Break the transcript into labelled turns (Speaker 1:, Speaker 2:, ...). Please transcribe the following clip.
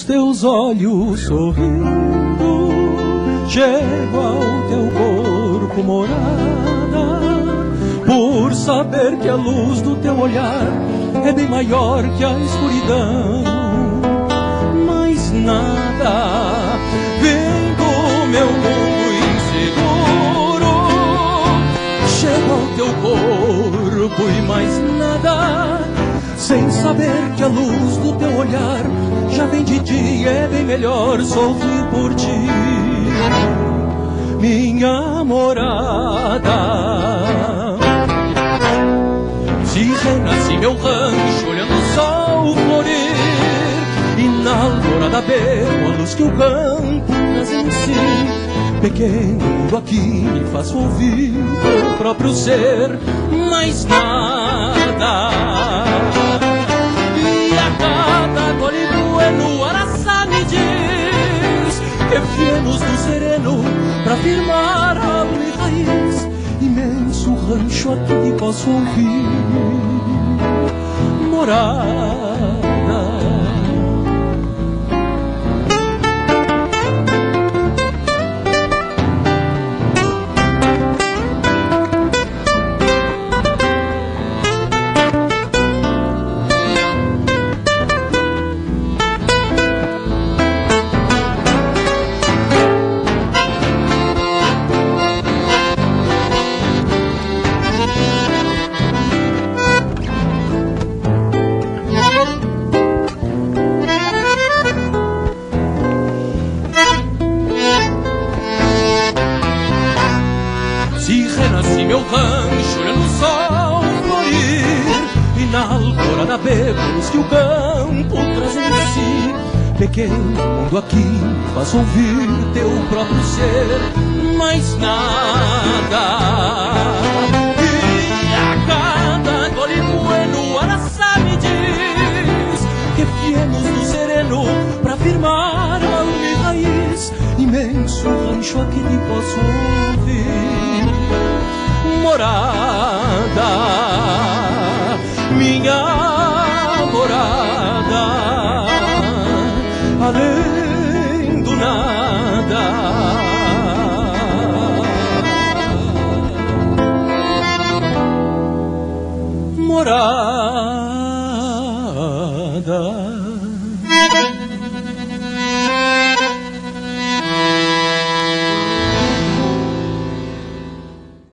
Speaker 1: os teus olhos sorrindo, chego ao teu corpo morada, por saber que a luz do teu olhar é bem maior que a escuridão. Mas nada vem do meu mundo inseguro, chego ao teu corpo e mais nada sem saber que a luz do teu olhar já vem de dia, é bem melhor sorrir por ti, minha morada. Se renasce meu rancho olhando o sol florir e na alvorada bebo a luz que o campo traz em si. Pequeno aqui me faço ouvir o próprio ser, mais nada. Pra firmar a e raiz. Imenso rancho aqui posso ouvir, morada. Se renasce meu rancho olhando o sol florir E na alvorada bebos que o campo traz em si Pequeno mundo aqui, faz ouvir teu próprio ser Mais nada. E a cada gole bueno Araçá me diz Que viemos do sereno pra firmar alma e raiz. Imenso rancho aqui lhe posso ouvir morada, minha morada, além do nada.